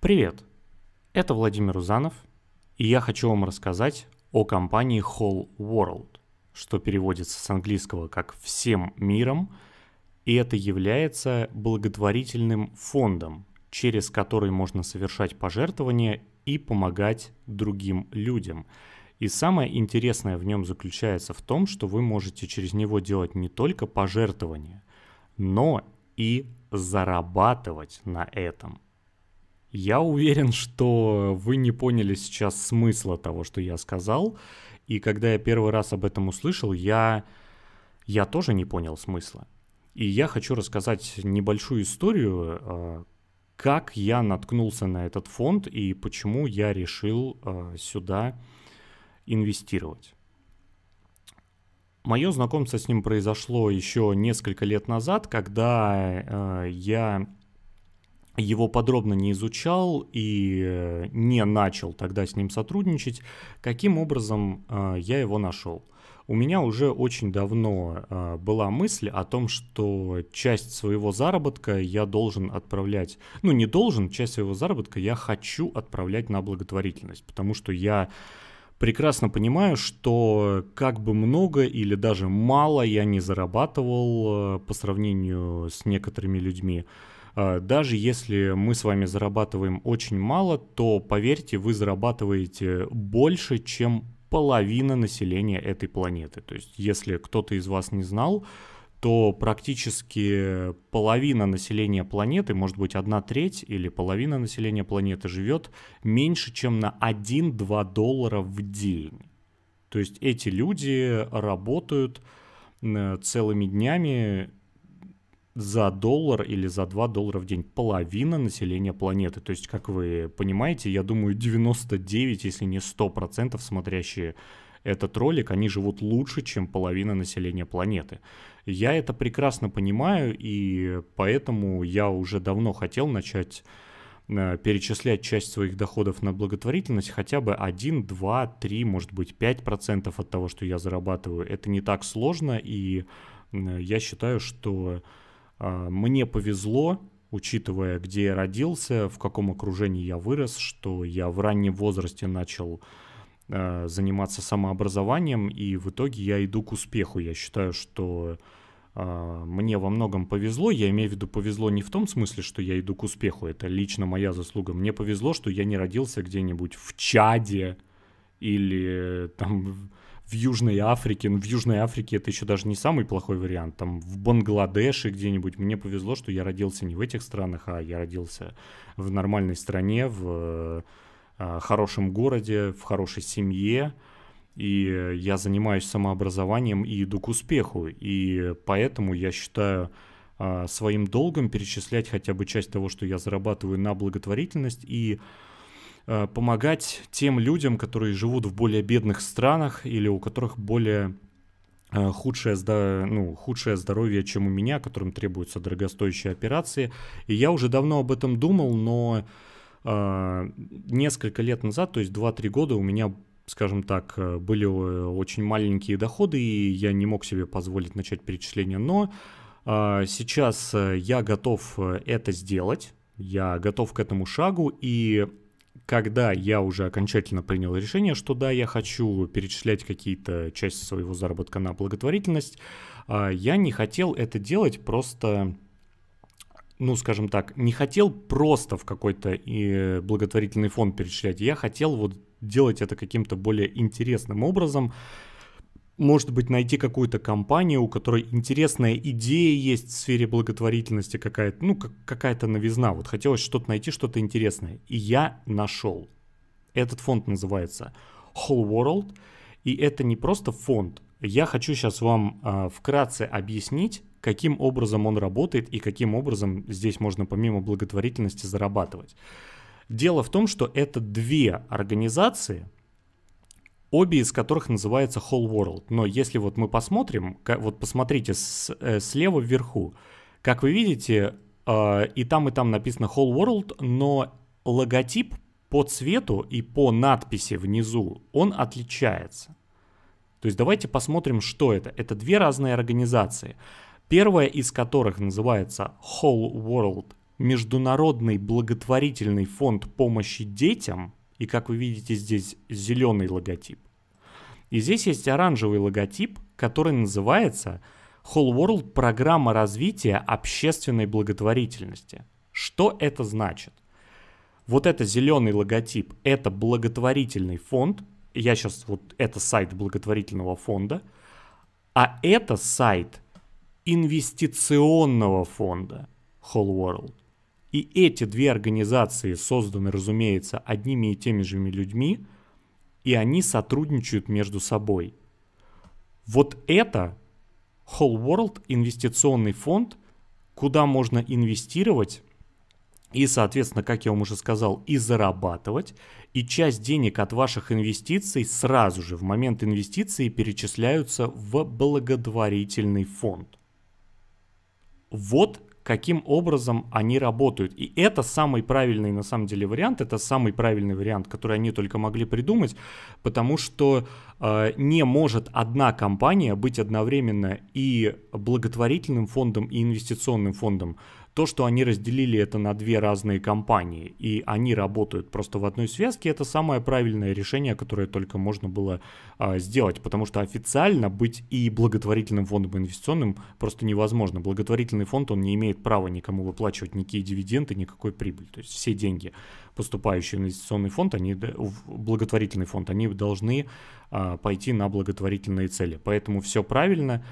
Привет! Это Владимир Узанов, и я хочу вам рассказать о компании Whole World, что переводится с английского как «всем миром», и это является благотворительным фондом, через который можно совершать пожертвования и помогать другим людям. И самое интересное в нем заключается в том, что вы можете через него делать не только пожертвования, но и зарабатывать на этом – я уверен, что вы не поняли сейчас смысла того, что я сказал. И когда я первый раз об этом услышал, я, я тоже не понял смысла. И я хочу рассказать небольшую историю, э, как я наткнулся на этот фонд и почему я решил э, сюда инвестировать. Мое знакомство с ним произошло еще несколько лет назад, когда э, я его подробно не изучал и э, не начал тогда с ним сотрудничать, каким образом э, я его нашел. У меня уже очень давно э, была мысль о том, что часть своего заработка я должен отправлять, ну не должен, часть своего заработка я хочу отправлять на благотворительность, потому что я прекрасно понимаю, что как бы много или даже мало я не зарабатывал э, по сравнению с некоторыми людьми, а, даже если мы с вами зарабатываем очень мало, то поверьте, вы зарабатываете больше, чем половина населения этой планеты. То есть, если кто-то из вас не знал, то практически половина населения планеты, может быть, одна треть или половина населения планеты живет меньше, чем на 1-2 доллара в день. То есть эти люди работают э, целыми днями за доллар или за 2 доллара в день. Половина населения планеты. То есть, как вы понимаете, я думаю, 99, если не 100% смотрящие этот ролик, они живут лучше, чем половина населения планеты. Я это прекрасно понимаю, и поэтому я уже давно хотел начать э, перечислять часть своих доходов на благотворительность хотя бы 1, 2, 3, может быть 5% от того, что я зарабатываю. Это не так сложно, и э, я считаю, что мне повезло, учитывая, где я родился, в каком окружении я вырос, что я в раннем возрасте начал а, заниматься самообразованием, и в итоге я иду к успеху. Я считаю, что а, мне во многом повезло. Я имею в виду повезло не в том смысле, что я иду к успеху, это лично моя заслуга. Мне повезло, что я не родился где-нибудь в Чаде или там в Южной Африке. Ну, в Южной Африке это еще даже не самый плохой вариант. Там в Бангладеше где-нибудь. Мне повезло, что я родился не в этих странах, а я родился в нормальной стране, в э, хорошем городе, в хорошей семье. И я занимаюсь самообразованием и иду к успеху. И поэтому я считаю э, своим долгом перечислять хотя бы часть того, что я зарабатываю на благотворительность и помогать тем людям, которые живут в более бедных странах или у которых более э, худшее, ну, худшее здоровье, чем у меня, которым требуются дорогостоящие операции. И я уже давно об этом думал, но э, несколько лет назад, то есть 2-3 года у меня скажем так, э, были очень маленькие доходы, и я не мог себе позволить начать перечисление, но э, сейчас я готов это сделать, я готов к этому шагу, и когда я уже окончательно принял решение, что да, я хочу перечислять какие-то части своего заработка на благотворительность, а, я не хотел это делать просто ну, скажем так, не хотел просто в какой-то благотворительный фонд перечислять, я хотел вот делать это каким-то более интересным образом, может быть, найти какую-то компанию, у которой интересная идея есть в сфере благотворительности какая-то, ну, как, какая-то новизна. Вот хотелось что-то найти, что-то интересное. И я нашел. Этот фонд называется Whole World, и это не просто фонд. Я хочу сейчас вам э, вкратце объяснить, каким образом он работает и каким образом здесь можно помимо благотворительности зарабатывать. Дело в том, что это две организации – обе из которых называются Whole World. Но если вот мы посмотрим, вот посмотрите с, э, слева вверху, как вы видите, э, и там, и там написано Whole World, но логотип по цвету и по надписи внизу, он отличается. То есть давайте посмотрим, что это. Это две разные организации. Первая из которых называется Whole World Международный благотворительный фонд помощи детям, и как вы видите здесь зеленый логотип. И здесь есть оранжевый логотип, который называется Whole World Программа развития общественной благотворительности. Что это значит? Вот это зеленый логотип, это благотворительный фонд. Я сейчас вот это сайт благотворительного фонда, а это сайт инвестиционного фонда Whole World. И эти две организации созданы, разумеется, одними и теми же людьми, и они сотрудничают между собой. Вот это Whole World инвестиционный фонд, куда можно инвестировать и, соответственно, как я вам уже сказал, и зарабатывать, и часть денег от ваших инвестиций сразу же в момент инвестиции перечисляются в благотворительный фонд. Вот каким образом они работают. И это самый правильный на самом деле вариант, это самый правильный вариант, который они только могли придумать, потому что э, не может одна компания быть одновременно и благотворительным фондом, и инвестиционным фондом. То, что они разделили это на две разные компании, и они работают просто в одной связке, это самое правильное решение, которое только можно было а, сделать, потому что официально быть и благотворительным фондом, инвестиционным просто невозможно. Благотворительный фонд, он не имеет права никому выплачивать никакие дивиденды, никакой прибыль. То есть все деньги, поступающие в инвестиционный фонд, они, в благотворительный фонд, они должны а, пойти на благотворительные цели. Поэтому все правильно.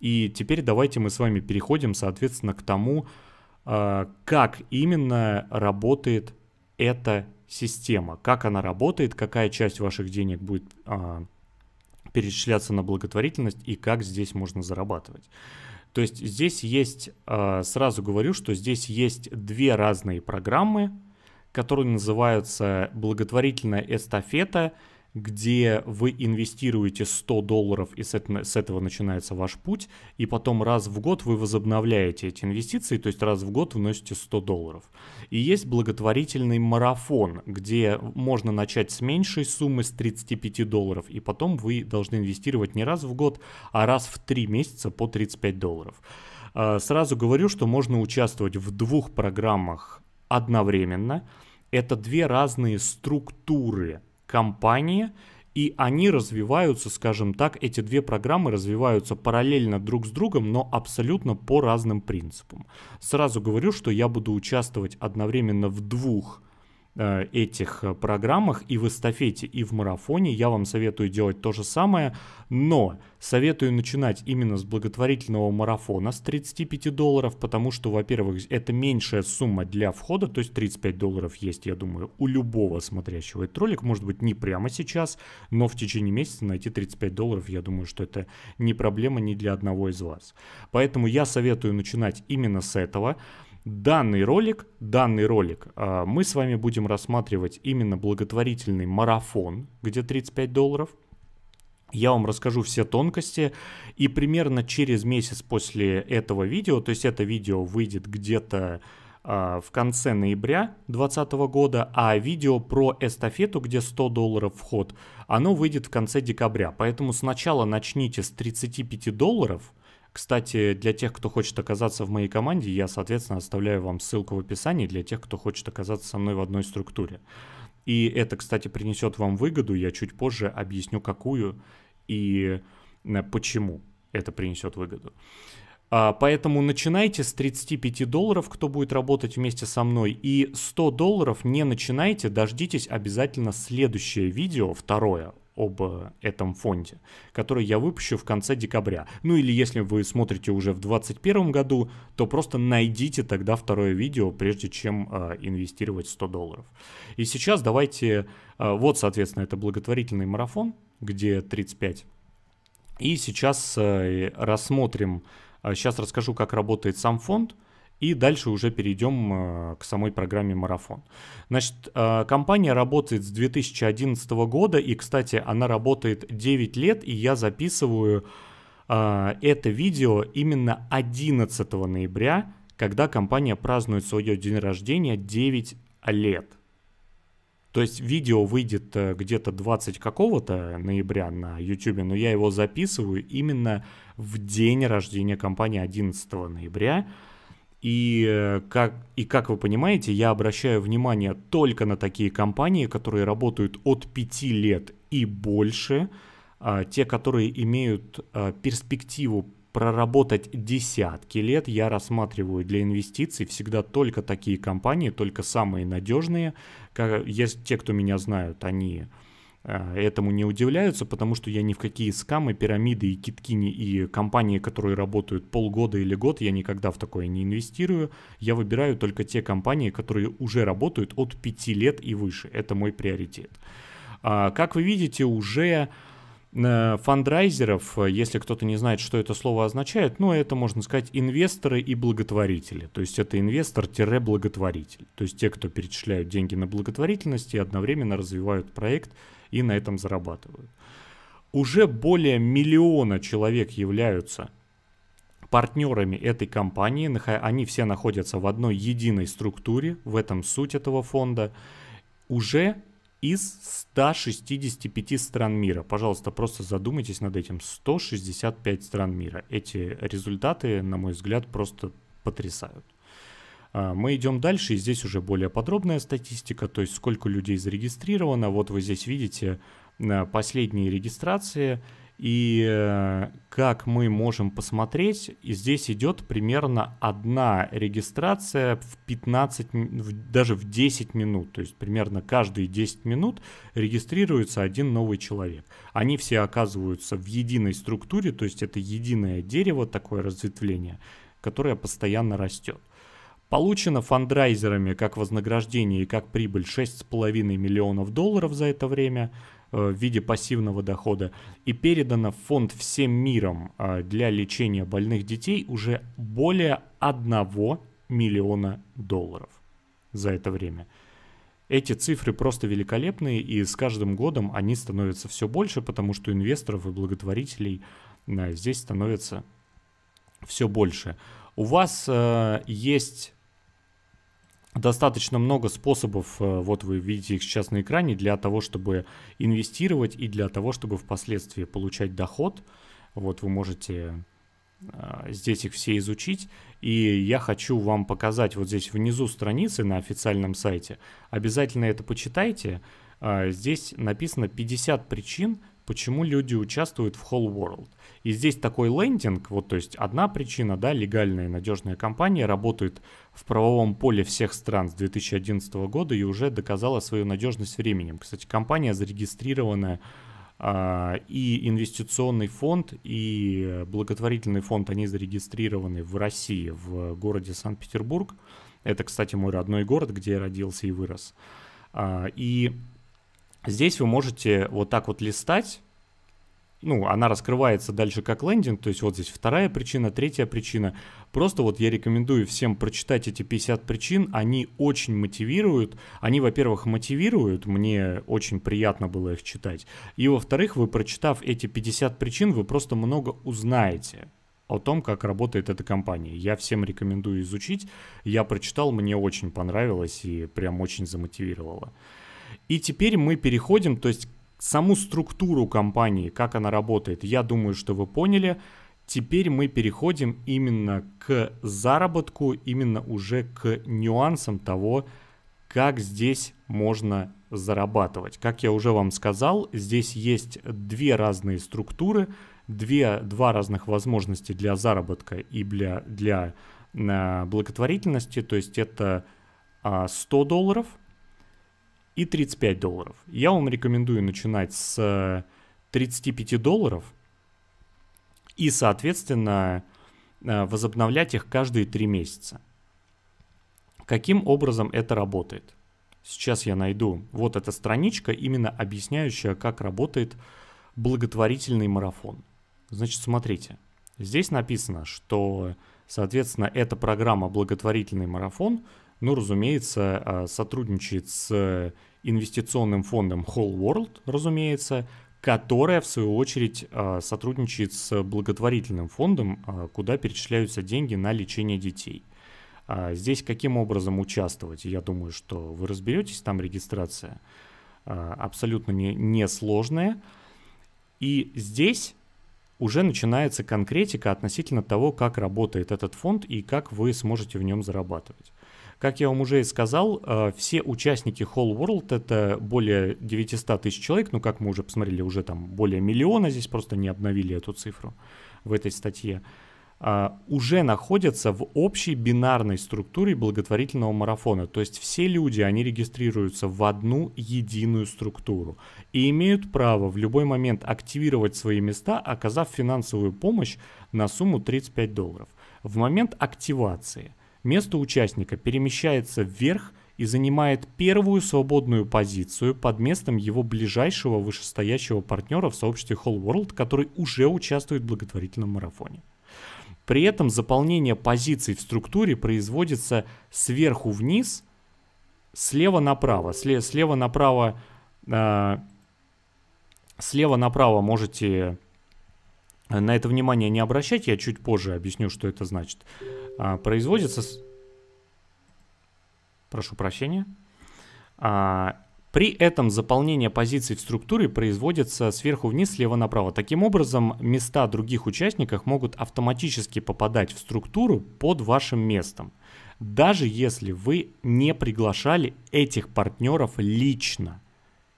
И теперь давайте мы с вами переходим, соответственно, к тому, как именно работает эта система, как она работает, какая часть ваших денег будет а, перечисляться на благотворительность? И как здесь можно зарабатывать. То есть здесь есть, а, сразу говорю, что здесь есть две разные программы, которые называются благотворительная эстафета – где вы инвестируете 100 долларов, и с этого, начинается ваш путь, и потом раз в год вы возобновляете эти инвестиции, то есть раз в год вносите 100 долларов. И есть благотворительный марафон, где можно начать с меньшей суммы, с 35 долларов, и потом вы должны инвестировать не раз в год, а раз в 3 месяца по 35 долларов. А, сразу говорю, что можно участвовать в двух программах одновременно. Это две разные структуры компании, и они развиваются, скажем так, эти две программы развиваются параллельно друг с другом, но абсолютно по разным принципам. Сразу говорю, что я буду участвовать одновременно в двух этих э, программах и в эстафете, и в марафоне. Я вам советую делать то же самое, но советую начинать именно с благотворительного марафона с 35 долларов, потому что, во-первых, это меньшая сумма для входа, то есть 35 долларов есть, я думаю, у любого смотрящего этот ролик, может быть, не прямо сейчас, но в течение месяца найти 35 долларов, я думаю, что это не проблема ни для одного из вас. Поэтому я советую начинать именно с этого. Данный ролик, данный ролик а, мы с вами будем рассматривать именно благотворительный марафон, где 35 долларов. Я вам расскажу все тонкости, и примерно через месяц после этого видео, то есть это видео выйдет где-то э, в конце ноября 2020 года, а видео про эстафету, где 100 долларов вход, оно выйдет в конце декабря. Поэтому сначала начните с 35 долларов – кстати, для тех, кто хочет оказаться в моей команде, я, соответственно, оставляю вам ссылку в описании для тех, кто хочет оказаться со мной в одной структуре. И это, кстати, принесет вам выгоду, я чуть позже объясню, какую и э, почему это принесет выгоду. А, поэтому начинайте с 35 долларов, кто будет работать вместе со мной, и 100 долларов не начинайте, дождитесь обязательно следующее видео, второе, об э, этом фонде, который я выпущу в конце декабря. Ну или если вы смотрите уже в 2021 году, то просто найдите тогда второе видео, прежде чем э, инвестировать 100 долларов. И сейчас давайте, э, вот, соответственно, это благотворительный марафон, где 35. И сейчас э, рассмотрим, э, сейчас расскажу, как работает сам фонд, и дальше уже перейдем э, к самой программе «Марафон». Значит, э, компания работает с 2011 года, и, кстати, она работает 9 лет, и я записываю э, это видео именно 11 ноября, когда компания празднует свое день рождения 9 лет. То есть видео выйдет где-то 20 какого-то ноября на YouTube, но я его записываю именно в день рождения компании 11 ноября. И э, как, и как вы понимаете, я обращаю внимание только на такие компании, которые работают от 5 лет и больше, а, те, которые имеют а, перспективу проработать десятки лет, я рассматриваю для инвестиций всегда только такие компании, только самые надежные. Как, если те, кто меня знают, они этому не удивляются, потому что я ни в какие скамы, пирамиды и киткини и компании, которые работают полгода или год, я никогда в такое не инвестирую. Я выбираю только те компании, которые уже работают от 5 лет и выше. Это мой приоритет. А, как вы видите, уже э, фандрайзеров, если кто-то не знает, что это слово означает, ну, это, можно сказать, инвесторы и благотворители. То есть это инвестор-благотворитель. То есть те, кто перечисляют деньги на благотворительность и одновременно развивают проект – и на этом зарабатывают. Уже более миллиона человек являются партнерами этой компании, они все находятся в одной единой структуре, в этом суть этого фонда, уже из 165 стран мира. Пожалуйста, просто задумайтесь над этим. 165 стран мира. Эти результаты, на мой взгляд, просто потрясают. А, мы идем дальше, и здесь уже более подробная статистика, то есть сколько людей зарегистрировано. Вот вы здесь видите э, последние регистрации, и э, как мы можем посмотреть, и здесь идет примерно одна регистрация в 15, даже в 10 минут. То есть примерно каждые 10 минут регистрируется один новый человек. Они все оказываются в единой структуре, то есть это единое дерево, такое разветвление, которое постоянно растет. Получено фандрайзерами как вознаграждение и как прибыль 6,5 миллионов долларов за это время э, в виде пассивного дохода и передано в фонд всем миром э, для лечения больных детей уже более 1 миллиона долларов за это время. Эти цифры просто великолепные, и с каждым годом они становятся все больше, потому что инвесторов и благотворителей да, здесь становится все больше. У вас э, есть достаточно много способов, э, вот вы видите их сейчас на экране, для того, чтобы инвестировать и для того, чтобы впоследствии получать доход. Вот вы можете э, здесь их все изучить. И я хочу вам показать вот здесь внизу страницы на официальном сайте. Обязательно это почитайте. Э, здесь написано 50 причин, почему люди участвуют в Whole World. И здесь такой лендинг, вот то есть одна причина, да, легальная и надежная компания работает в правовом поле всех стран с 2011 года и уже доказала свою надежность временем. Кстати, компания зарегистрированная а, и инвестиционный фонд, и благотворительный фонд, они зарегистрированы в России, в городе Санкт-Петербург. Это, кстати, мой родной город, где я родился и вырос. А, и здесь вы можете вот так вот листать, ну, она раскрывается дальше как лендинг, то есть вот здесь вторая причина, третья причина. Просто вот я рекомендую всем прочитать эти 50 причин, они очень мотивируют. Они, во-первых, мотивируют, мне очень приятно было их читать. И, во-вторых, вы, прочитав эти 50 причин, вы просто много узнаете о том, как работает эта компания. Я всем рекомендую изучить. Я прочитал, мне очень понравилось и прям очень замотивировало. И теперь мы переходим, то есть саму структуру компании, как она работает, я думаю, что вы поняли. Теперь мы переходим именно к заработку, именно уже к нюансам того, как здесь можно зарабатывать. Как я уже вам сказал, здесь есть две разные структуры, две, два разных возможности для заработка и для, для э, благотворительности. То есть это э, 100 долларов – и 35 долларов. Я вам рекомендую начинать с 35 э, долларов и, соответственно, э, возобновлять их каждые 3 месяца. Каким образом это работает? Сейчас я найду. Вот эта страничка, именно объясняющая, как работает благотворительный марафон. Значит, смотрите. Здесь написано, что, соответственно, эта программа «Благотворительный марафон» ну, разумеется, а, сотрудничает с инвестиционным фондом Whole World, разумеется, которая, в свою очередь, а, сотрудничает с благотворительным фондом, а, куда перечисляются деньги на лечение детей. Здесь каким образом участвовать? Я думаю, что вы разберетесь, там регистрация абсолютно не, несложная. И здесь уже начинается конкретика относительно того, как работает этот фонд и как вы сможете в нем зарабатывать. Как я вам уже и сказал, э, все участники Whole World это более 900 тысяч человек, ну как мы уже посмотрели, уже там более миллиона, здесь просто не обновили эту цифру в этой статье, а, уже находятся в общей бинарной структуре благотворительного марафона. То есть все люди, они регистрируются в одну единую структуру и имеют право в любой момент активировать свои места, оказав финансовую помощь на сумму 35 долларов. В момент активации место участника перемещается вверх и занимает первую свободную позицию под местом его ближайшего вышестоящего партнера в сообществе Whole World, который уже участвует в благотворительном марафоне. При этом заполнение позиций в структуре производится сверху вниз, слева направо. Слева направо, э, слева направо можете на это внимание не обращать, я чуть позже объясню, что это значит. А, производится... Прошу прощения. А, при этом заполнение позиций в структуре производится сверху вниз, слева направо. Таким образом, места других участников могут автоматически попадать в структуру под вашим местом. Даже если вы не приглашали этих партнеров лично.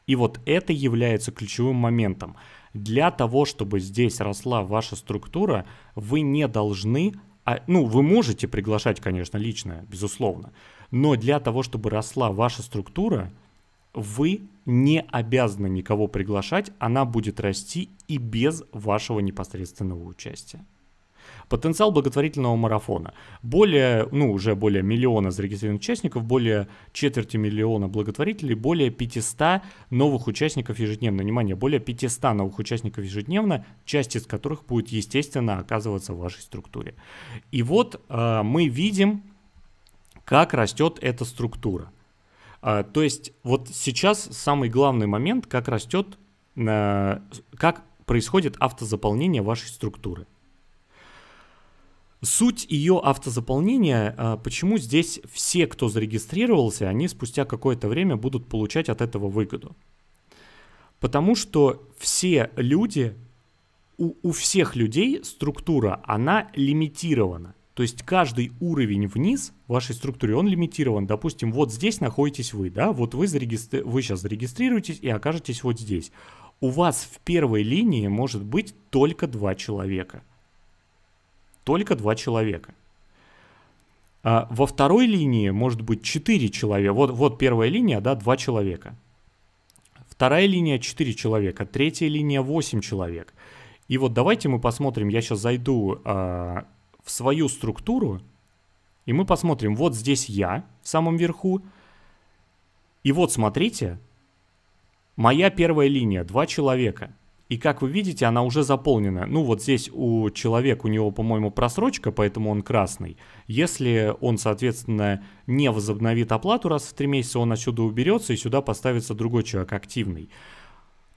И вот это является ключевым моментом. Для того, чтобы здесь росла ваша структура, вы не должны, а, ну, вы можете приглашать, конечно, лично, безусловно, но для того, чтобы росла ваша структура – вы не обязаны никого приглашать, она будет расти и без вашего непосредственного участия. Потенциал благотворительного марафона. Более, ну, уже более миллиона зарегистрированных участников, более четверти миллиона благотворителей, более 500 новых участников ежедневно. Внимание, более 500 новых участников ежедневно, часть из которых будет, естественно, оказываться в вашей структуре. И вот э, мы видим, как растет эта структура. А, то есть вот сейчас самый главный момент, как растет, как происходит автозаполнение вашей структуры. Суть ее автозаполнения, а, почему здесь все, кто зарегистрировался, они спустя какое-то время будут получать от этого выгоду. Потому что все люди, у, у всех людей структура, она лимитирована. То есть каждый уровень вниз в вашей структуре, он лимитирован. Допустим, вот здесь находитесь вы, да, вот вы, зарегистри... вы сейчас зарегистрируетесь и окажетесь вот здесь. У вас в первой линии может быть только два человека. Только два человека. А во второй линии может быть четыре человека. Вот, вот первая линия, да, два человека. Вторая линия 4 человека, третья линия 8 человек. И вот давайте мы посмотрим, я сейчас зайду э, в свою структуру, и мы посмотрим, вот здесь я в самом верху, и вот смотрите, моя первая линия, два человека. И как вы видите, она уже заполнена. Ну вот здесь у человека, у него, по-моему, просрочка, поэтому он красный. Если он, соответственно, не возобновит оплату раз в три месяца, он отсюда уберется и сюда поставится другой человек активный.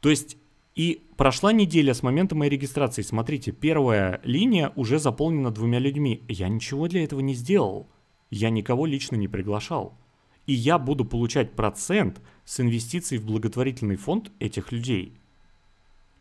То есть и прошла неделя с момента моей регистрации. Смотрите, первая линия уже заполнена двумя людьми. Я ничего для этого не сделал. Я никого лично не приглашал. И я буду получать процент с инвестиций в благотворительный фонд этих людей.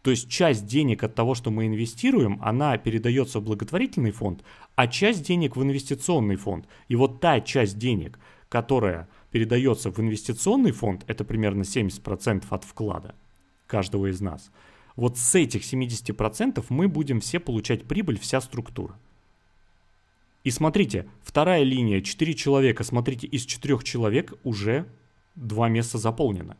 То есть часть денег от того, что мы инвестируем, она передается в благотворительный фонд, а часть денег в инвестиционный фонд. И вот та часть денег, которая передается в инвестиционный фонд, это примерно 70% от вклада – каждого из нас. Вот с этих 70% мы будем все получать прибыль, вся структура. И смотрите, вторая линия, 4 человека, смотрите, из 4 человек уже 2 места заполнено.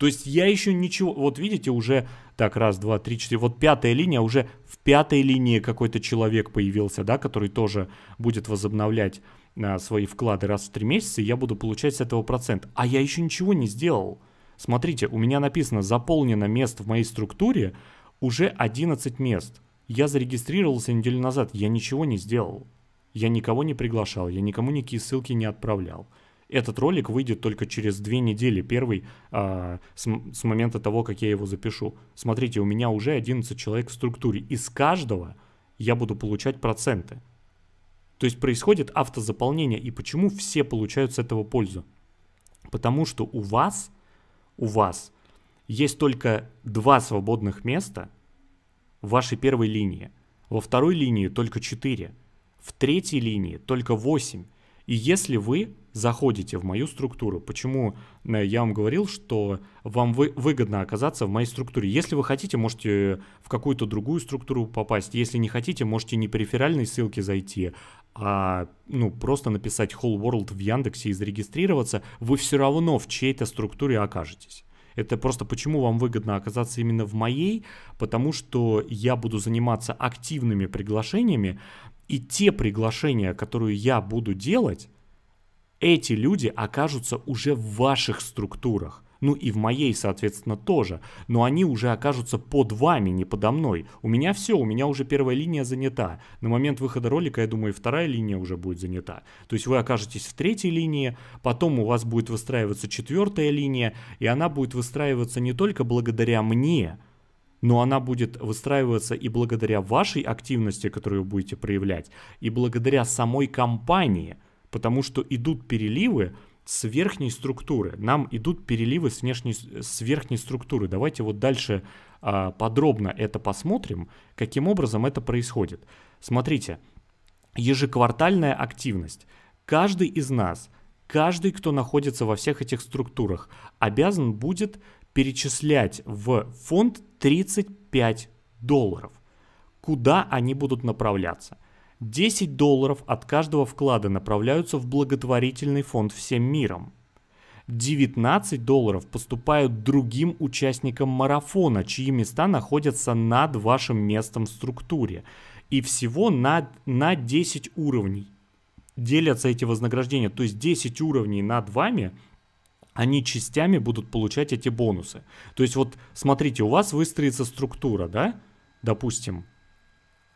То есть я еще ничего, вот видите, уже так, раз, два, три, четыре, вот пятая линия, уже в пятой линии какой-то человек появился, да, который тоже будет возобновлять а, свои вклады раз в три месяца, и я буду получать с этого процент. А я еще ничего не сделал. Смотрите, у меня написано «заполнено мест в моей структуре» уже 11 мест. Я зарегистрировался неделю назад, я ничего не сделал. Я никого не приглашал, я никому никакие ссылки не отправлял. Этот ролик выйдет только через две недели, первый э, с, с момента того, как я его запишу. Смотрите, у меня уже 11 человек в структуре, и с каждого я буду получать проценты. То есть происходит автозаполнение, и почему все получают с этого пользу? Потому что у вас у вас есть только два свободных места, в вашей первой линии. Во второй линии только 4. В третьей линии только 8. И если вы заходите в мою структуру, почему э, я вам говорил, что вам вы, выгодно оказаться в моей структуре. Если вы хотите, можете в какую-то другую структуру попасть. Если не хотите, можете не по реферальной ссылке зайти, а ну, просто написать Whole World в Яндексе и зарегистрироваться, вы все равно в чьей-то структуре окажетесь. Это просто почему вам выгодно оказаться именно в моей, потому что я буду заниматься активными приглашениями, и те приглашения, которые я буду делать, эти люди окажутся уже в ваших структурах. Ну и в моей, соответственно, тоже. Но они уже окажутся под вами, не подо мной. У меня все, у меня уже первая линия занята. На момент выхода ролика, я думаю, вторая линия уже будет занята. То есть вы окажетесь в третьей линии, потом у вас будет выстраиваться четвертая линия, и она будет выстраиваться не только благодаря мне, но она будет выстраиваться и благодаря вашей активности, которую вы будете проявлять, и благодаря самой компании, потому что идут переливы, с верхней структуры. Нам идут переливы с, внешней, с верхней структуры. Давайте вот дальше а, подробно это посмотрим, каким образом это происходит. Смотрите, ежеквартальная активность. Каждый из нас, каждый, кто находится во всех этих структурах, обязан будет перечислять в фонд 35 долларов. Куда они будут направляться – 10 долларов от каждого вклада направляются в благотворительный фонд всем миром. 19 долларов поступают другим участникам марафона, чьи места находятся над вашим местом в структуре. И всего на, на 10 уровней делятся эти вознаграждения. То есть 10 уровней над вами, они частями будут получать эти бонусы. То есть вот смотрите, у вас выстроится структура, да, допустим,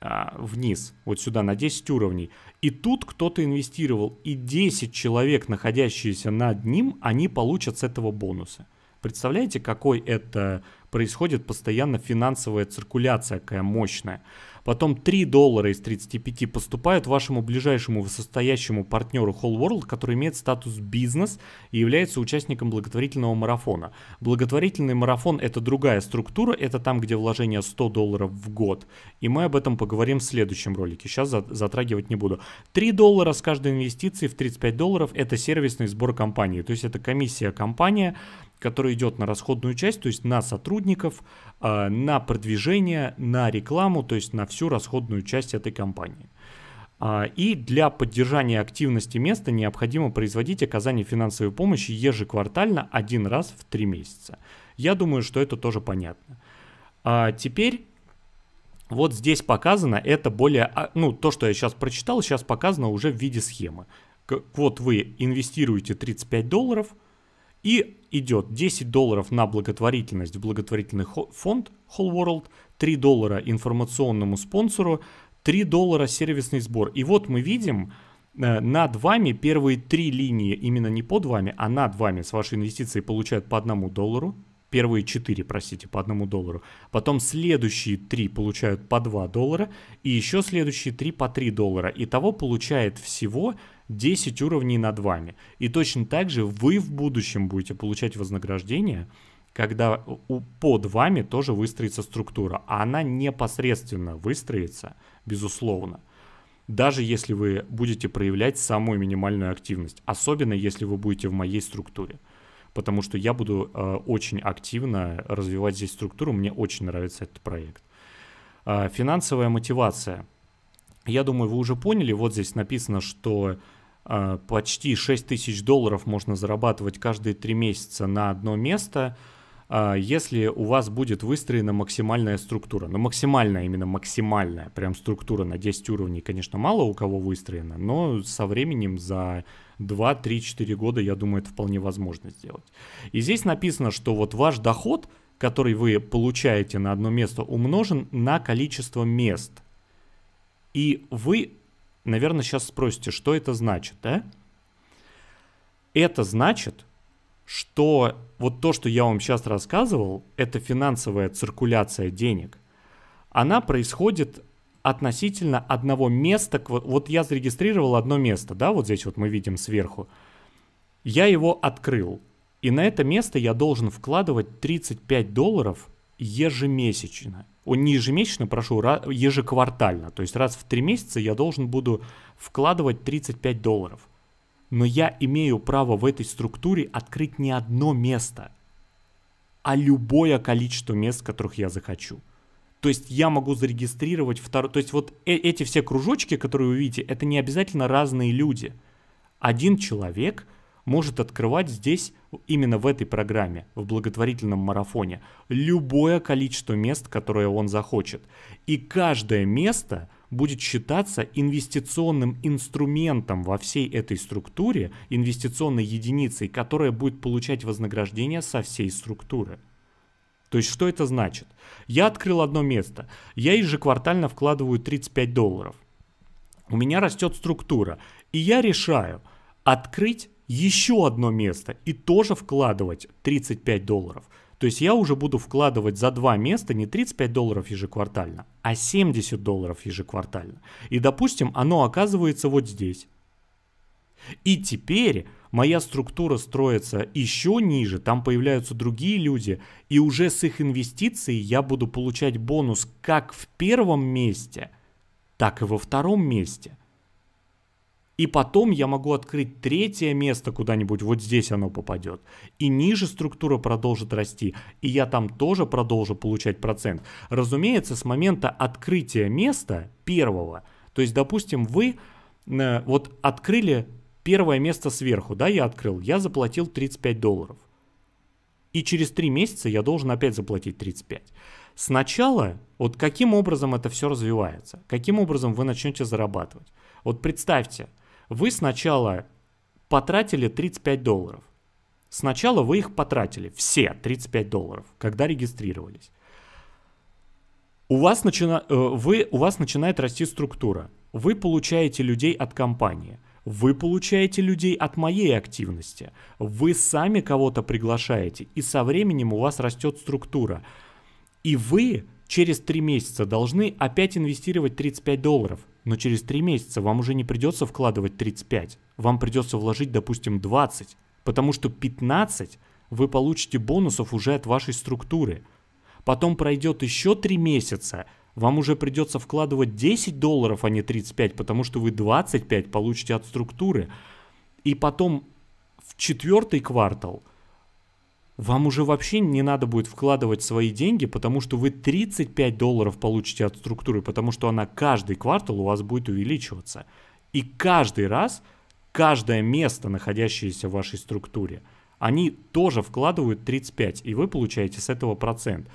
а, вниз, вот сюда, на 10 уровней. И тут кто-то инвестировал, и 10 человек, находящиеся над ним, они получат с этого бонусы. Представляете, какой это происходит постоянно финансовая циркуляция, какая мощная. Потом 3 доллара из 35 поступают вашему ближайшему высостоящему партнеру Whole World, который имеет статус бизнес и является участником благотворительного марафона. Благотворительный марафон это другая структура, это там, где вложение 100 долларов в год. И мы об этом поговорим в следующем ролике. Сейчас затрагивать не буду. 3 доллара с каждой инвестиции в 35 долларов это сервисный сбор компании. То есть это комиссия компания, который идет на расходную часть, то есть на сотрудников, а, на продвижение, на рекламу, то есть на всю расходную часть этой компании. А, и для поддержания активности места необходимо производить оказание финансовой помощи ежеквартально один раз в три месяца. Я думаю, что это тоже понятно. А теперь вот здесь показано это более, ну то, что я сейчас прочитал, сейчас показано уже в виде схемы. Вот вы инвестируете 35 долларов – и идет 10 долларов на благотворительность в благотворительный фонд Whole World, 3 доллара информационному спонсору, 3 доллара сервисный сбор. И вот мы видим, э, над вами первые три линии, именно не под вами, а над вами с вашей инвестицией получают по одному доллару. Первые четыре, простите, по одному доллару. Потом следующие три получают по 2 доллара. И еще следующие три по 3 доллара. Итого получает всего 10 уровней над вами. И точно так же вы в будущем будете получать вознаграждение, когда у, под вами тоже выстроится структура. А она непосредственно выстроится, безусловно. Даже если вы будете проявлять самую минимальную активность. Особенно если вы будете в моей структуре. Потому что я буду э, очень активно развивать здесь структуру. Мне очень нравится этот проект. Э, финансовая мотивация. Я думаю, вы уже поняли, вот здесь написано, что почти 6 тысяч долларов можно зарабатывать каждые 3 месяца на одно место, э, если у вас будет выстроена максимальная структура. Но максимальная, именно максимальная, прям структура на 10 уровней, конечно, мало у кого выстроена, но со временем за 2, 3, 4 года, я думаю, это вполне возможно сделать. И здесь написано, что вот ваш доход, который вы получаете на одно место, умножен на количество мест – и вы, наверное, сейчас спросите, что это значит, да? Это значит, что вот то, что я вам сейчас рассказывал, это финансовая циркуляция денег, она происходит относительно одного места. Вот я зарегистрировал одно место, да, вот здесь вот мы видим сверху. Я его открыл. И на это место я должен вкладывать 35 долларов ежемесячно. Он не ежемесячно, прошу, ежеквартально. То есть раз в три месяца я должен буду вкладывать 35 долларов. Но я имею право в этой структуре открыть не одно место, а любое количество мест, которых я захочу. То есть я могу зарегистрировать второй... То есть вот э эти все кружочки, которые вы видите, это не обязательно разные люди. Один человек может открывать здесь, именно в этой программе, в благотворительном марафоне, любое количество мест, которое он захочет. И каждое место будет считаться инвестиционным инструментом во всей этой структуре, инвестиционной единицей, которая будет получать вознаграждение со всей структуры. То есть что это значит? Я открыл одно место, я ежеквартально вкладываю 35 долларов. У меня растет структура, и я решаю открыть еще одно место и тоже вкладывать 35 долларов. То есть я уже буду вкладывать за два места не 35 долларов ежеквартально, а 70 долларов ежеквартально. И допустим, оно оказывается вот здесь. И теперь моя структура строится еще ниже, там появляются другие люди, и уже с их инвестицией я буду получать бонус как в первом месте, так и во втором месте – и потом я могу открыть третье место куда-нибудь, вот здесь оно попадет. И ниже структура продолжит расти, и я там тоже продолжу получать процент. Разумеется, с момента открытия места первого, то есть, допустим, вы э, вот открыли первое место сверху, да, я открыл, я заплатил 35 долларов. И через 3 месяца я должен опять заплатить 35. Сначала, вот каким образом это все развивается, каким образом вы начнете зарабатывать. Вот представьте, вы сначала потратили 35 долларов. Сначала вы их потратили, все 35 долларов, когда регистрировались. У вас, начина... Э, вы, у вас начинает расти структура. Вы получаете людей от компании. Вы получаете людей от моей активности. Вы сами кого-то приглашаете. И со временем у вас растет структура. И вы через 3 месяца должны опять инвестировать 35 долларов. Но через 3 месяца вам уже не придется вкладывать 35. Вам придется вложить, допустим, 20. Потому что 15 вы получите бонусов уже от вашей структуры. Потом пройдет еще 3 месяца, вам уже придется вкладывать 10 долларов, а не 35, потому что вы 25 получите от структуры. И потом в четвертый квартал – вам уже вообще не надо будет вкладывать свои деньги, потому что вы 35 долларов получите от структуры, потому что она каждый квартал у вас будет увеличиваться. И каждый раз, каждое место, находящееся в вашей структуре, они тоже вкладывают 35, и вы получаете с этого процент.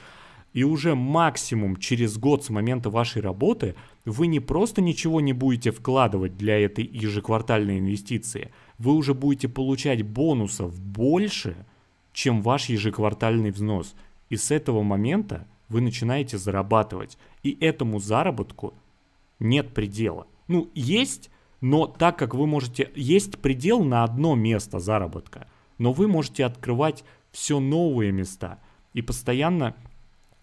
И уже максимум через год с момента вашей работы вы не просто ничего не будете вкладывать для этой ежеквартальной инвестиции, вы уже будете получать бонусов больше – чем ваш ежеквартальный взнос. И с этого момента вы начинаете зарабатывать. И этому заработку нет предела. Ну, есть, но так как вы можете... Есть предел на одно место заработка, но вы можете открывать все новые места и постоянно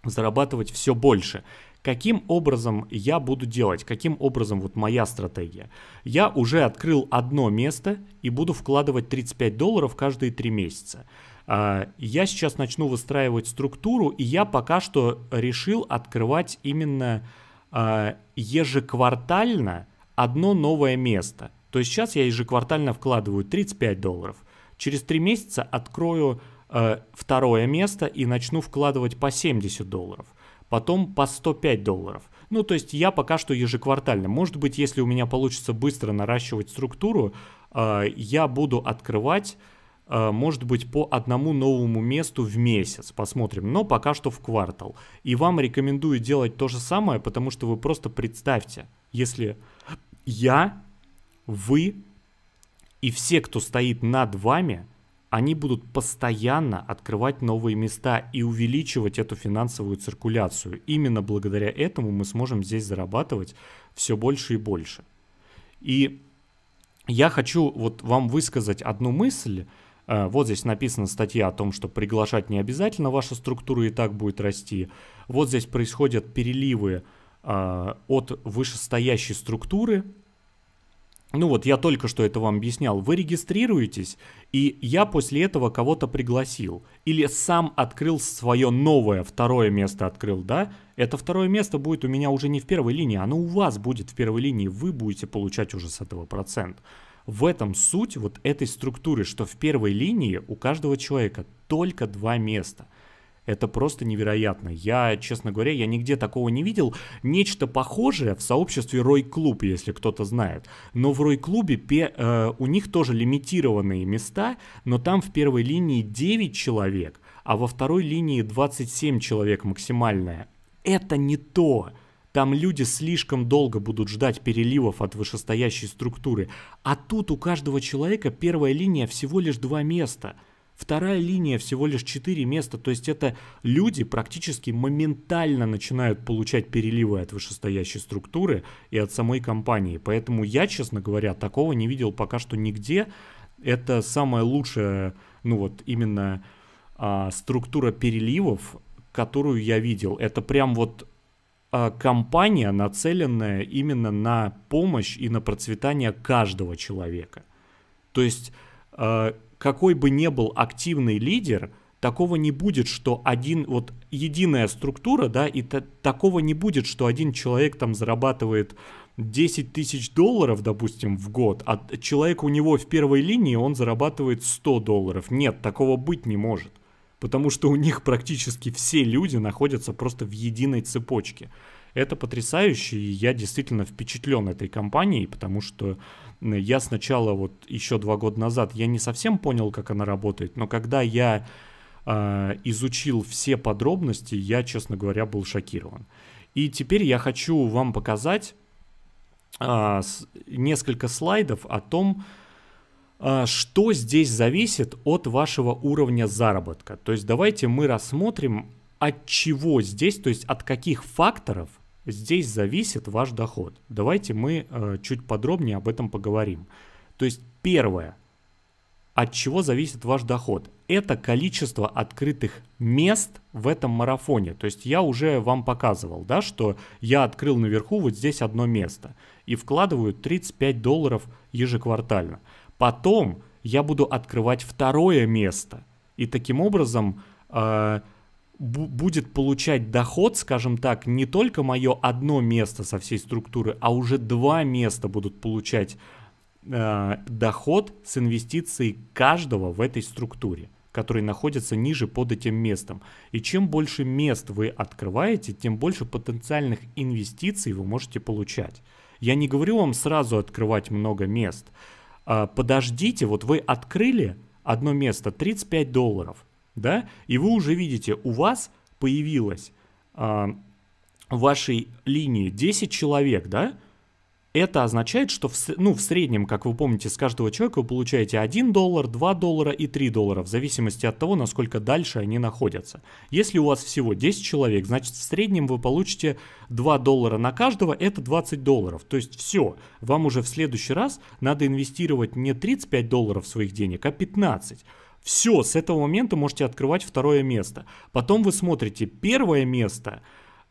зарабатывать все больше. Каким образом я буду делать? Каким образом вот моя стратегия? Я уже открыл одно место и буду вкладывать 35 долларов каждые 3 месяца. А, я сейчас начну выстраивать структуру, и я пока что решил открывать именно а, ежеквартально одно новое место. То есть сейчас я ежеквартально вкладываю 35 долларов. Через 3 месяца открою а, второе место и начну вкладывать по 70 долларов. Потом по 105 долларов. Ну, то есть я пока что ежеквартально. Может быть, если у меня получится быстро наращивать структуру, я буду открывать Э, может быть, по одному новому месту в месяц, посмотрим, но пока что в квартал. И вам рекомендую делать то же самое, потому что вы просто представьте, если я, вы и все, кто стоит над вами, они будут постоянно открывать новые места и увеличивать эту финансовую циркуляцию. Именно благодаря этому мы сможем здесь зарабатывать все больше и больше. И я хочу вот вам высказать одну мысль, Э, вот здесь написана статья о том, что приглашать не обязательно, ваша структура и так будет расти. Вот здесь происходят переливы э, от вышестоящей структуры ну вот я только что это вам объяснял, вы регистрируетесь, и я после этого кого-то пригласил. Или сам открыл свое новое, второе место открыл, да? Это второе место будет у меня уже не в первой линии, оно у вас будет в первой линии, вы будете получать уже с этого процент. В этом суть вот этой структуры, что в первой линии у каждого человека только два места. Это просто невероятно. Я, честно говоря, я нигде такого не видел. Нечто похожее в сообществе Рой Клуб, если кто-то знает. Но в Рой Клубе э, у них тоже лимитированные места, но там в первой линии 9 человек, а во второй линии 27 человек максимальная. Это не то. Там люди слишком долго будут ждать переливов от вышестоящей структуры. А тут у каждого человека первая линия всего лишь два места – Вторая линия всего лишь 4 места, то есть это люди практически моментально начинают получать переливы от вышестоящей структуры и от самой компании. Поэтому я, честно говоря, такого не видел пока что нигде. Это самая лучшая, ну вот именно а, структура переливов, которую я видел. Это прям вот а, компания, нацеленная именно на помощь и на процветание каждого человека. То есть а, какой бы ни был активный лидер, такого не будет, что один, вот единая структура, да, и та, такого не будет, что один человек там зарабатывает 10 тысяч долларов, допустим, в год, а человек у него в первой линии, он зарабатывает 100 долларов. Нет, такого быть не может. Потому что у них практически все люди находятся просто в единой цепочке. Это потрясающе, и я действительно впечатлен этой компанией, потому что я сначала вот еще два года назад, я не совсем понял, как она работает, но когда я э, изучил все подробности, я, честно говоря, был шокирован. И теперь я хочу вам показать э, несколько слайдов о том, э, что здесь зависит от вашего уровня заработка. То есть давайте мы рассмотрим, от чего здесь, то есть от каких факторов – здесь зависит ваш доход. Давайте мы э, чуть подробнее об этом поговорим. То есть первое, от чего зависит ваш доход, это количество открытых мест в этом марафоне. То есть я уже вам показывал, да, что я открыл наверху вот здесь одно место и вкладываю 35 долларов ежеквартально. Потом я буду открывать второе место и таким образом э, будет получать доход, скажем так, не только мое одно место со всей структуры, а уже два места будут получать э, доход с инвестицией каждого в этой структуре, который находится ниже под этим местом. И чем больше мест вы открываете, тем больше потенциальных инвестиций вы можете получать. Я не говорю вам сразу открывать много мест. Э, подождите, вот вы открыли одно место 35 долларов да, и вы уже видите, у вас появилось э, в вашей линии 10 человек, да, это означает, что в, ну, в среднем, как вы помните, с каждого человека вы получаете 1 доллар, 2 доллара и 3 доллара, в зависимости от того, насколько дальше они находятся. Если у вас всего 10 человек, значит в среднем вы получите 2 доллара на каждого, это 20 долларов. То есть все, вам уже в следующий раз надо инвестировать не 35 долларов своих денег, а 15. Все, с этого момента можете открывать второе место. Потом вы смотрите, первое место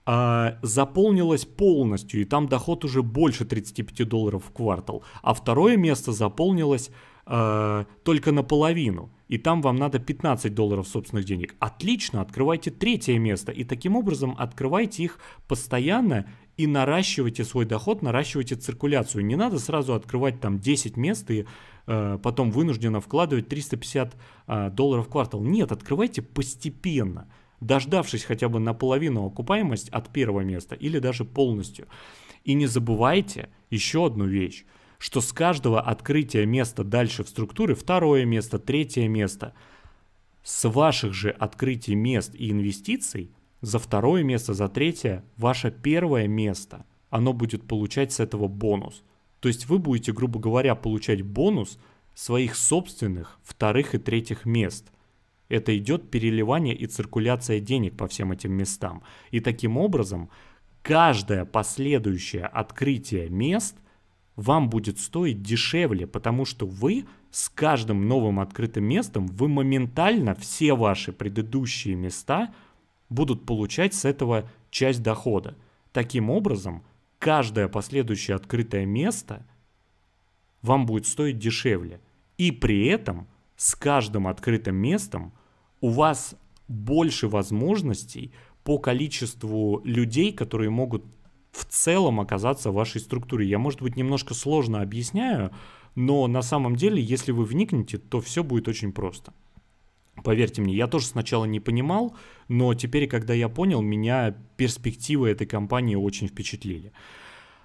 э, заполнилось полностью, и там доход уже больше 35 долларов в квартал. А второе место заполнилось э, только наполовину, и там вам надо 15 долларов собственных денег. Отлично, открывайте третье место, и таким образом открывайте их постоянно и наращивайте свой доход, наращивайте циркуляцию. Не надо сразу открывать там 10 мест и э, потом вынужденно вкладывать 350 э, долларов в квартал. Нет, открывайте постепенно, дождавшись хотя бы наполовину окупаемость от первого места или даже полностью. И не забывайте еще одну вещь, что с каждого открытия места дальше в структуре, второе место, третье место, с ваших же открытий мест и инвестиций – за второе место, за третье, ваше первое место, оно будет получать с этого бонус. То есть вы будете, грубо говоря, получать бонус своих собственных вторых и третьих мест. Это идет переливание и циркуляция денег по всем этим местам. И таким образом каждое последующее открытие мест вам будет стоить дешевле, потому что вы с каждым новым открытым местом, вы моментально все ваши предыдущие места – будут получать с этого часть дохода. Таким образом, каждое последующее открытое место вам будет стоить дешевле. И при этом с каждым открытым местом у вас больше возможностей по количеству людей, которые могут в целом оказаться в вашей структуре. Я, может быть, немножко сложно объясняю, но на самом деле, если вы вникнете, то все будет очень просто. Поверьте мне, я тоже сначала не понимал, но теперь, когда я понял, меня перспективы этой компании очень впечатлили.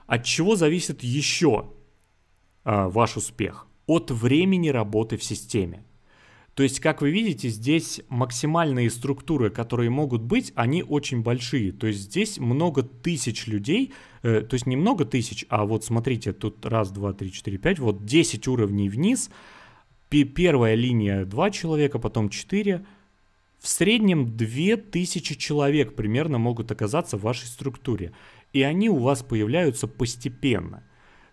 От чего зависит еще а, ваш успех? От времени работы в системе. То есть, как вы видите, здесь максимальные структуры, которые могут быть, они очень большие. То есть здесь много тысяч людей, э, то есть не много тысяч, а вот смотрите, тут раз, два, три, четыре, пять, вот 10 уровней вниз. Первая линия 2 человека, потом 4. В среднем 2000 человек примерно могут оказаться в вашей структуре. И они у вас появляются постепенно.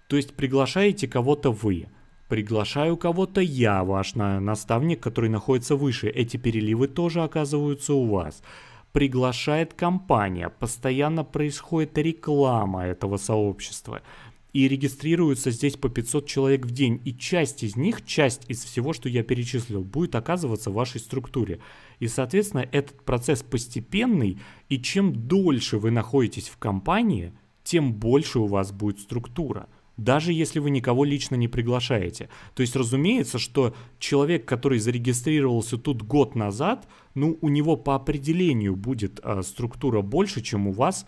То есть приглашаете кого-то вы – Приглашаю кого-то я, ваш наставник, который находится выше. Эти переливы тоже оказываются у вас. Приглашает компания, постоянно происходит реклама этого сообщества. И регистрируются здесь по 500 человек в день. И часть из них, часть из всего, что я перечислил, будет оказываться в вашей структуре. И, соответственно, этот процесс постепенный. И чем дольше вы находитесь в компании, тем больше у вас будет структура даже если вы никого лично не приглашаете. То есть разумеется, что человек, который зарегистрировался тут год назад, ну, у него по определению будет э, структура больше, чем у вас,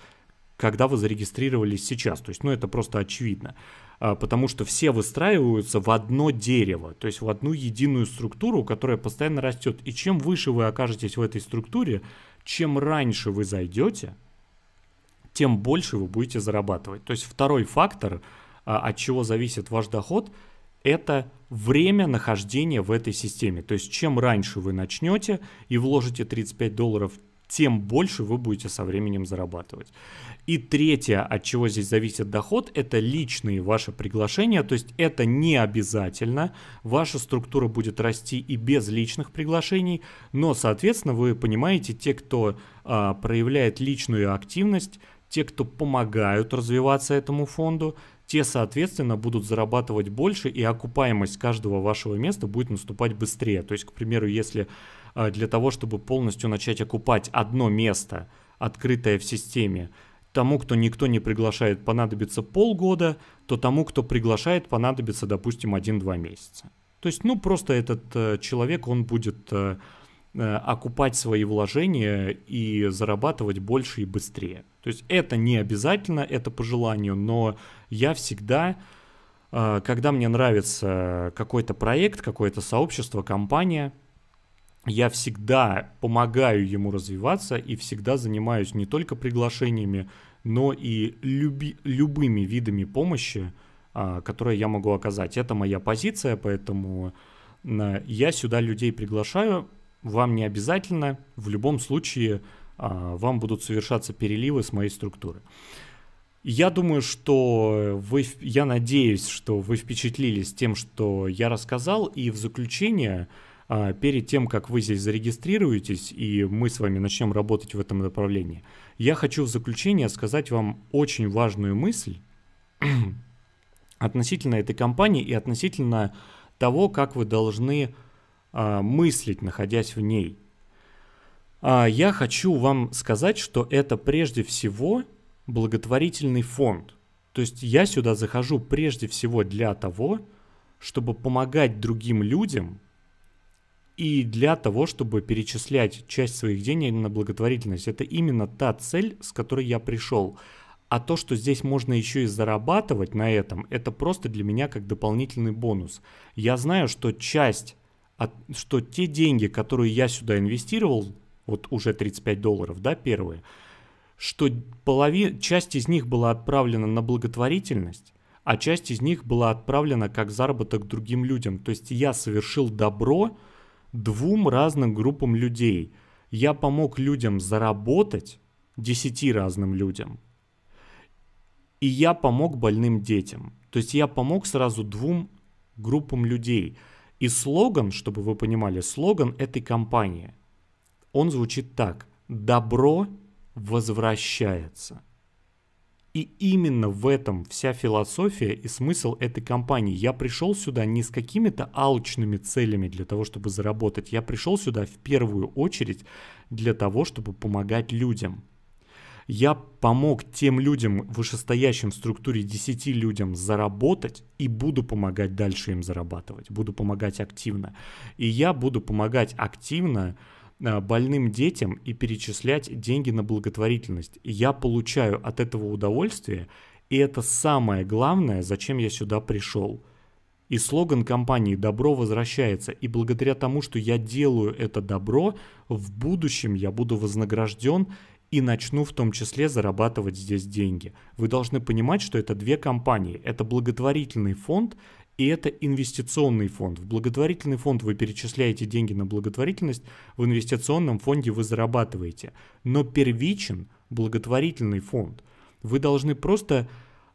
когда вы зарегистрировались сейчас. То есть, ну, это просто очевидно. Э, потому что все выстраиваются в одно дерево, то есть в одну единую структуру, которая постоянно растет. И чем выше вы окажетесь в этой структуре, чем раньше вы зайдете, тем больше вы будете зарабатывать. То есть второй фактор – а, от чего зависит ваш доход, это время нахождения в этой системе. То есть чем раньше вы начнете и вложите 35 долларов, тем больше вы будете со временем зарабатывать. И третье, от чего здесь зависит доход, это личные ваши приглашения. То есть это не обязательно. Ваша структура будет расти и без личных приглашений. Но, соответственно, вы понимаете, те, кто а, проявляет личную активность, те, кто помогают развиваться этому фонду, те, соответственно, будут зарабатывать больше, и окупаемость каждого вашего места будет наступать быстрее. То есть, к примеру, если для того, чтобы полностью начать окупать одно место, открытое в системе, тому, кто никто не приглашает, понадобится полгода, то тому, кто приглашает, понадобится, допустим, 1-2 месяца. То есть, ну, просто этот э, человек, он будет э, э, окупать свои вложения и зарабатывать больше и быстрее. То есть это не обязательно, это по желанию, но я всегда, когда мне нравится какой-то проект, какое-то сообщество, компания, я всегда помогаю ему развиваться и всегда занимаюсь не только приглашениями, но и люби, любыми видами помощи, а, которые я могу оказать. Это моя позиция, поэтому э, я сюда людей приглашаю. Вам не обязательно, в любом случае а, вам будут совершаться переливы с моей структуры. Я думаю, что вы, я надеюсь, что вы впечатлились тем, что я рассказал, и в заключение, перед тем, как вы здесь зарегистрируетесь, и мы с вами начнем работать в этом направлении, я хочу в заключение сказать вам очень важную мысль относительно этой компании и относительно того, как вы должны а, мыслить, находясь в ней – а, я хочу вам сказать, что это прежде всего благотворительный фонд. То есть я сюда захожу прежде всего для того, чтобы помогать другим людям и для того, чтобы перечислять часть своих денег на благотворительность. Это именно та цель, с которой я пришел. А то, что здесь можно еще и зарабатывать на этом, это просто для меня как дополнительный бонус. Я знаю, что часть, что те деньги, которые я сюда инвестировал, вот уже 35 долларов, да, первые, что половина, часть из них была отправлена на благотворительность, а часть из них была отправлена как заработок другим людям. То есть я совершил добро двум разным группам людей. Я помог людям заработать, десяти разным людям, и я помог больным детям. То есть я помог сразу двум группам людей. И слоган, чтобы вы понимали, слоган этой компании он звучит так. Добро возвращается. И именно в этом вся философия и смысл этой компании. Я пришел сюда не с какими-то алчными целями для того, чтобы заработать. Я пришел сюда в первую очередь для того, чтобы помогать людям. Я помог тем людям, вышестоящим в структуре 10 людям заработать и буду помогать дальше им зарабатывать. Буду помогать активно. И я буду помогать активно больным детям и перечислять деньги на благотворительность. Я получаю от этого удовольствие, и это самое главное, зачем я сюда пришел. И слоган компании «Добро возвращается». И благодаря тому, что я делаю это добро, в будущем я буду вознагражден и начну в том числе зарабатывать здесь деньги. Вы должны понимать, что это две компании. Это благотворительный фонд и это инвестиционный фонд. В благотворительный фонд вы перечисляете деньги на благотворительность, в инвестиционном фонде вы зарабатываете. Но первичен благотворительный фонд. Вы должны просто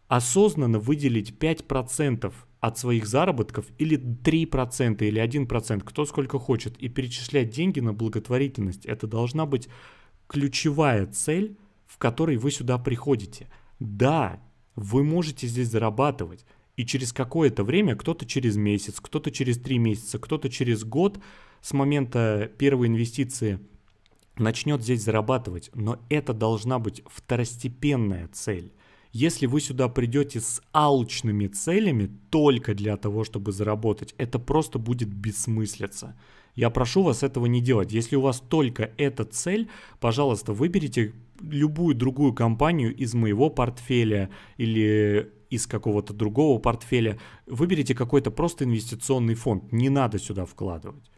осознанно выделить 5% от своих заработков или 3% или 1%, кто сколько хочет, и перечислять деньги на благотворительность. Это должна быть ключевая цель, в которой вы сюда приходите. Да, вы можете здесь зарабатывать, и через какое-то время, кто-то через месяц, кто-то через три месяца, кто-то через год с момента первой инвестиции начнет здесь зарабатывать. Но это должна быть второстепенная цель. Если вы сюда придете с алчными целями только для того, чтобы заработать, это просто будет бессмыслица. Я прошу вас этого не делать. Если у вас только эта цель, пожалуйста, выберите любую другую компанию из моего портфеля или из какого-то другого портфеля. Выберите какой-то просто инвестиционный фонд. Не надо сюда вкладывать.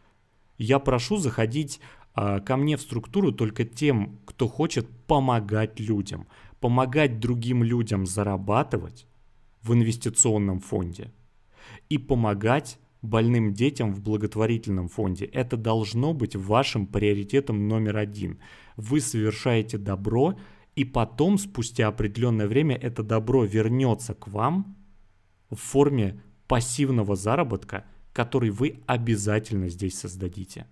Я прошу заходить а, ко мне в структуру только тем, кто хочет помогать людям, помогать другим людям зарабатывать в инвестиционном фонде и помогать больным детям в благотворительном фонде. Это должно быть вашим приоритетом номер один. Вы совершаете добро, и потом, спустя определенное время, это добро вернется к вам в форме пассивного заработка, который вы обязательно здесь создадите.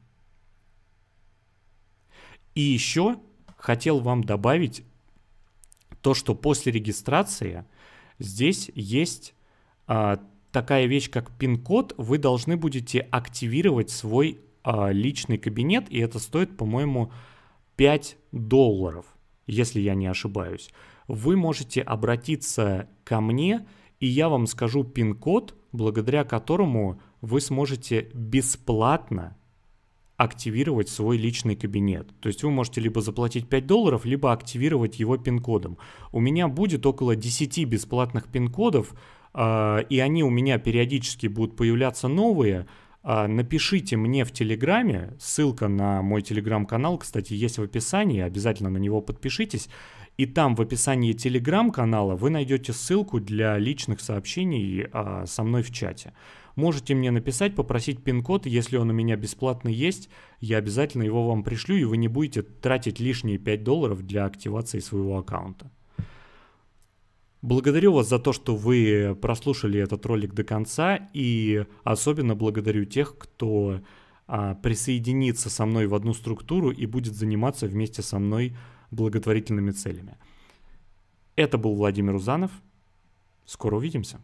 И еще хотел вам добавить то, что после регистрации здесь есть а, такая вещь, как пин-код. Вы должны будете активировать свой а, личный кабинет, и это стоит, по-моему, 5 долларов если я не ошибаюсь, вы можете обратиться ко мне, и я вам скажу пин-код, благодаря которому вы сможете бесплатно активировать свой личный кабинет. То есть вы можете либо заплатить 5 долларов, либо активировать его пин-кодом. У меня будет около 10 бесплатных пин-кодов, а, и они у меня периодически будут появляться новые – напишите мне в Телеграме, ссылка на мой Телеграм-канал, кстати, есть в описании, обязательно на него подпишитесь. И там в описании Телеграм-канала вы найдете ссылку для личных сообщений а, со мной в чате. Можете мне написать, попросить пин-код, если он у меня бесплатно есть, я обязательно его вам пришлю, и вы не будете тратить лишние 5 долларов для активации своего аккаунта. Благодарю вас за то, что вы прослушали этот ролик до конца, и особенно благодарю тех, кто а, присоединится со мной в одну структуру и будет заниматься вместе со мной благотворительными целями. Это был Владимир Узанов. Скоро увидимся.